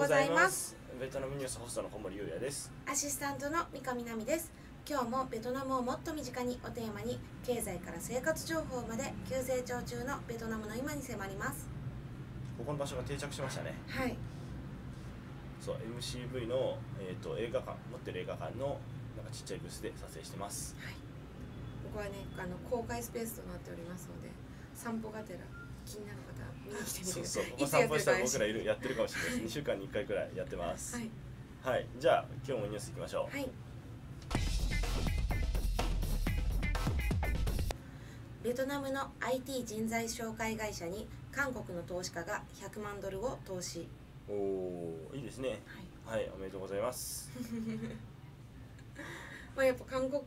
ございます。ベトナムニュースホストの小森優也です。アシスタントの三上奈美です。今日もベトナムをもっと身近にをテーマに経済から生活情報まで急成長中のベトナムの今に迫ります。ここの場所が定着しましたね。はい。そう MCV の、えー、と映画館持ってる映画館のなんかちっちゃいブースで撮影してます。はい。ここはねあの公開スペースとなっておりますので散歩がてら気になる方見に来てみてください。そうそう。散歩したら僕らいるやってるかもしれないです2 週間に1回くらいやってます。はい。はい、じゃあ今日もニュースいきましょう、はい。ベトナムの IT 人材紹介会社に韓国の投資家が100万ドルを投資。おおいいですね。はい。はいおめでとうございます まあ、やっぱ韓国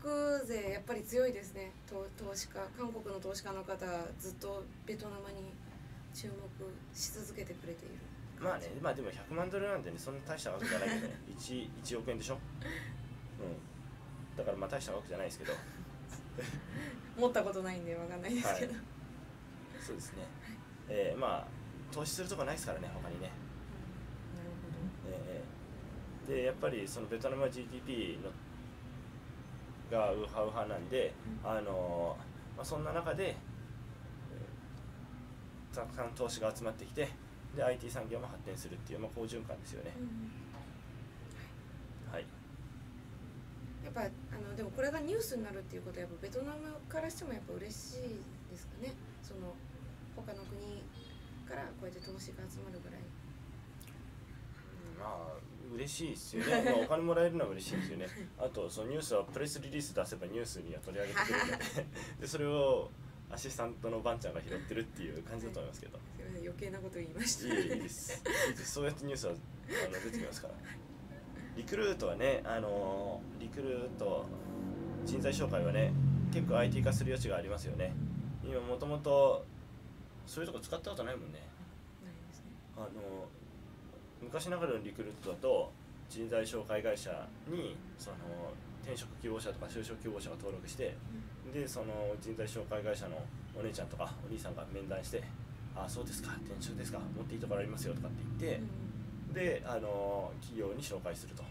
勢やっぱり強いですね。投投資家韓国の投資家の方ずっとベトナムに注目し続けてくれている。まあねまあでも100万ドルなんでねそんな大した額じゃないけどね。1, 1億円でしょ？うん。だからまあ大した額じゃないですけど。持ったことないんでわかんないですけど、はい。そうですね。えー、まあ投資するとこないですからね他にね。うん。なるえーでやっぱりそのベトナムは GDP のがウハウハなんで、うん。あのーまあ、そんな中で、えーたくさん投資が集まってきてで IT 産業も発展するっていう、まあ、好循環ですよね。うん。はい。やっぱあのでもこれがニュースになるっていうことはやっぱベトナムからしてもやっぱ嬉しいですかね。その他の国からこうやって投資が集まるぐらい。まあ嬉しいですよね、まあ、お金もらえるのは嬉しいですよね。あとそのニュースはプレスリリース出せばニュースには取り上げてくれるので。でそれをアシスタントのバンちゃんが拾ってるっていう感じだと思いますけど。すい。ません余計なこと言いましいた。いいいですいいです。そうやってニュースはあの出てきますから。リクルートはねあのリクルート人材紹介はね結構 IT 化する余地がありますよね。今もともとそういうとこ使ったことないもんね。ないですね。あの昔ながらのリクルートだと人材紹介会社にその転職希望者とか就職希望者が登録してでその人材紹介会社のお姉ちゃんとかお兄さんが面談して「あそうですか転職ですか持っていいところありますよ」とかって言ってうん、であの企業に紹介すると。で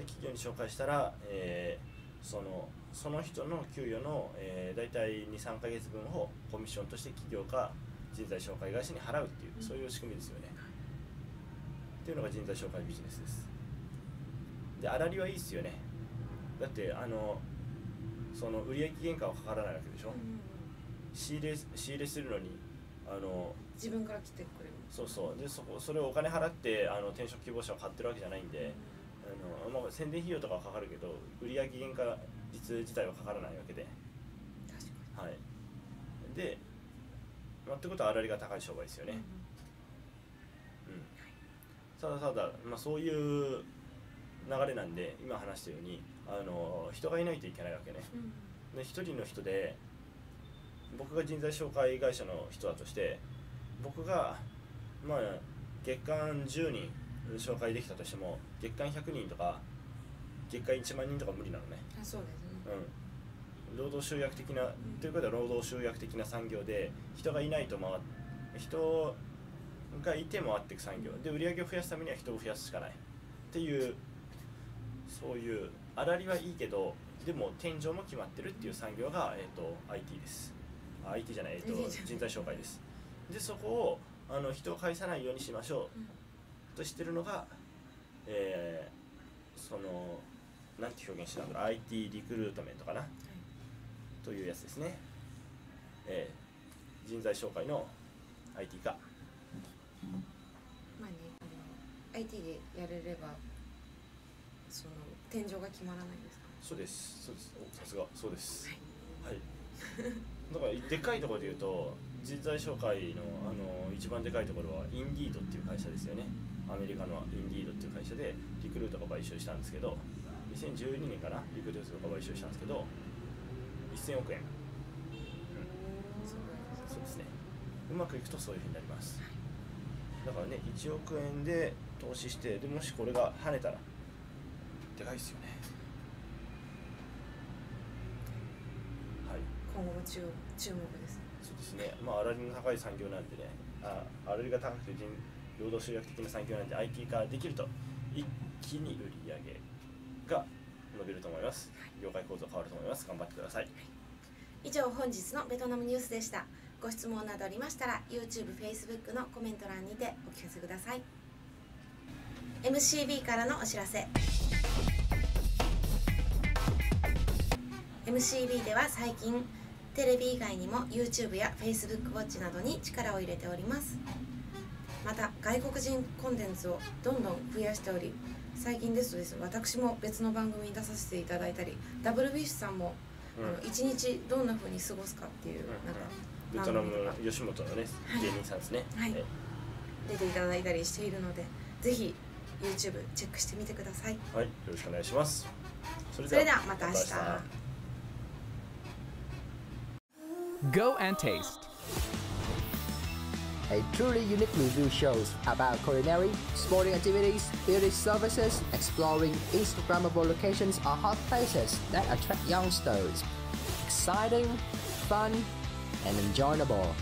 ど。企業に紹介したら、えーそのその人の給与の、えー、大体23ヶ月分をコミッションとして企業か人材紹介会社に払うっていううん。そういう仕組みですよね、っていうのが人材紹介ビジネスです。で粗利はいいですよね。だってあのその売上原価はかからないわけでしょ、うんうんうん。仕入れ仕入れするのにあの自分から来てくれる。そうそう。でそこそれをお金払ってあの転職希望者を買ってるわけじゃないんで、あのまあ、宣伝費用とかはかかるけど売上原価率自体はかからないわけで、確かはい、で、まあ、ってことは粗利が高い商売ですよにね、うん、ただただ、まあ、そういう流れなんで今話したようにあの人がいないといけないわけね。で一人の人で僕が人材紹介会社の人だとして僕がまあ月間10人紹介できたとしても月間100人とか月間1万人とか無理なのね。あそうですね。うん。労働集約的な、ということは労働集約的な産業で人がいないと回っ人がいて回っていく産業。で売り上げを増やすためには人を増やすしかない。っていうそういう粗利はいいけどでも天井も決まってるっていう産業が、えー、と IT です。あ IT じゃない、えー、と人材紹介です。でそこをあの人を介さないようにしましょう。ん。うとしてるのが、えーそのなんて表現したんだろう。IT リクルートメントかな。というやつですね、えー人材紹介の IT 化 IT でやれればその天井が決まらないですか？そうです。そうです。おさすが。そうです。はい。はい。だからでかいところで言うと人材紹介のあの一番でかいところはインディードっていう会社ですよね。アメリカのインディードっていう会社でリクルートが買収したんですけど2012年かな？リクルートが買収したんですけど1000億円、うん、そうですね。うまくいくとそういうふうになります。だからね1億円で投資してでもしこれが跳ねたらでかいですよね。はい。今後も注注目ですそうですね。まあ粗利の高い産業なんでねあ粗利が高くて人労働集約的な産業なんで IT 化できると一気に売り上げが伸びると思います。業界構造変わると思います。頑張ってください。以上本日のベトナムニュースでした。ご質問などありましたら YouTube、Facebook のコメント欄にてお聞かせください MCB からのお知らせ。MCB では最近テレビ以外にも YouTube や Facebook ウォッチなどに力を入れております。また外国人コンテンツをどんどん増やしており最近ですとですね私も別の番組に出させていただいたりダブルビッシュさんも、うん。あの一日どんな風に過ごすかっていう、ベトナムの吉本のねはい。芸人さんですね。はい。え出ていただいたりしているのでぜひ YouTube チェックしてみてくださいはいよろしくお願いしますそれそれではまた明日 Go and taste. A truly unique review shows about culinary, sporting activities, beauty services, exploring Instagrammable locations or hot places that attract youngsters. Exciting, fun, and enjoyable.